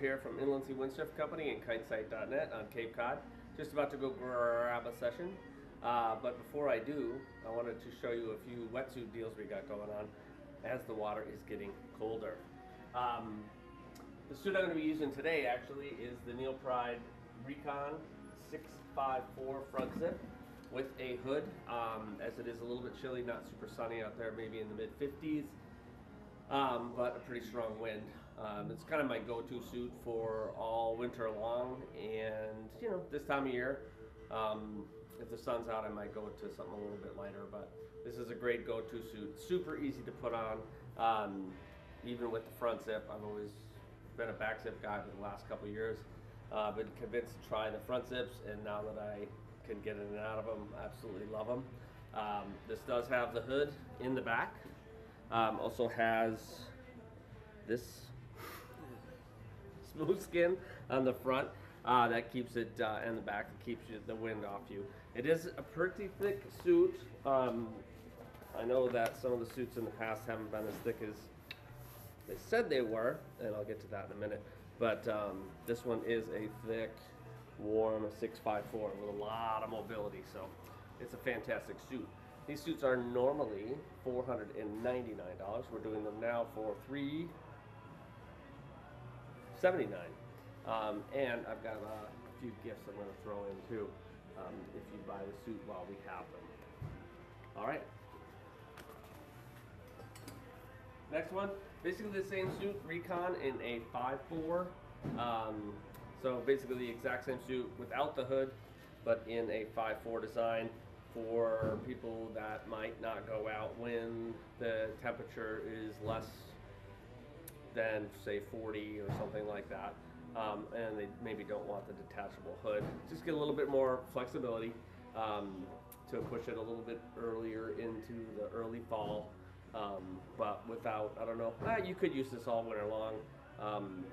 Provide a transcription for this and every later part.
here from Inland Sea Windsurf Company and kitesite.net on Cape Cod. Just about to go grab a session. Uh, but before I do, I wanted to show you a few wetsuit deals we got going on as the water is getting colder. Um, the suit I'm going to be using today actually is the Neil Pryde Recon 654 front zip with a hood um, as it is a little bit chilly, not super sunny out there, maybe in the mid 50s, um, but a pretty strong wind. Um, it's kind of my go-to suit for all winter long, and you know this time of year, um, if the sun's out, I might go to something a little bit lighter. But this is a great go-to suit, super easy to put on, um, even with the front zip. I've always been a back zip guy for the last couple years. Uh, been convinced to try the front zips, and now that I can get in and out of them, absolutely love them. Um, this does have the hood in the back. Um, also has this smooth skin on the front uh, that keeps it uh, and the back keeps you, the wind off you. It is a pretty thick suit. Um, I know that some of the suits in the past haven't been as thick as they said they were, and I'll get to that in a minute. But um, this one is a thick, warm 654 with a lot of mobility, so it's a fantastic suit. These suits are normally $499. We're doing them now for 379 um, And I've got a few gifts I'm going to throw in too um, if you buy the suit while we have them. All right. Next one, basically the same suit, Recon in a 5.4. Um, so basically the exact same suit without the hood, but in a 5.4 design for people that might not go out when the temperature is less than say 40 or something like that. Um, and they maybe don't want the detachable hood. Just get a little bit more flexibility um, to push it a little bit earlier into the early fall um, but without, I don't know, ah, you could use this all winter long um,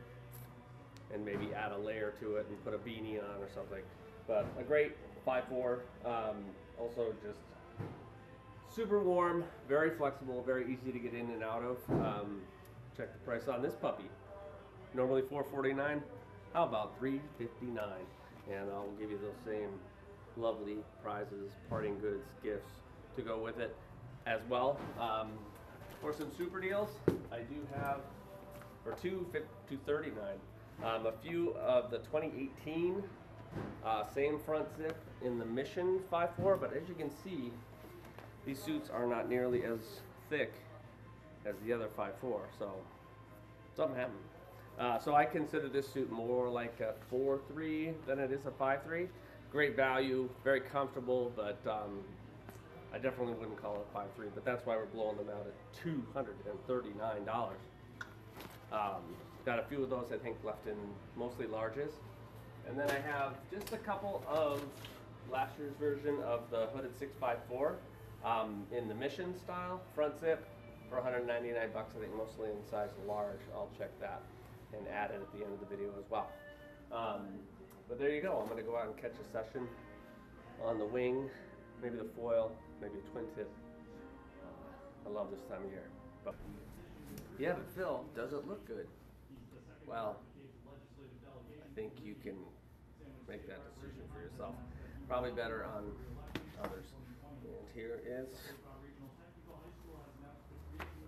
and maybe add a layer to it and put a beanie on or something. But a great 5.4, um, also just super warm, very flexible, very easy to get in and out of. Check the price on this puppy. Normally 449 how about 359 And I'll give you those same lovely prizes, parting goods, gifts to go with it as well. Um, for some super deals, I do have for two two thirty nine. Um, a few of the 2018 uh, same front zip in the Mission 5.4, but as you can see, these suits are not nearly as thick as the other 5.4, so something happened. Uh, so I consider this suit more like a 4.3 than it is a 5.3. Great value, very comfortable, but um, I definitely wouldn't call it 5.3, but that's why we're blowing them out at $239. Um, got a few of those, I think, left in mostly larges. And then I have just a couple of last year's version of the hooded 654 um, in the mission style, front zip, for 199 bucks, I think mostly in size large. I'll check that and add it at the end of the video as well. Um, but there you go. I'm going to go out and catch a session on the wing, maybe the foil, maybe a twin tip. Uh, I love this time of year. But yeah, but Phil, does it look good? Well, I think you can make that decision for yourself. Probably better on others. And here is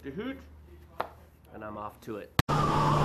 the hoot, and I'm off to it.